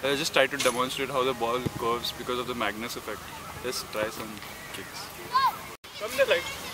I just try to demonstrate how the ball curves because of the Magnus effect. Let's try some kicks. Come the light.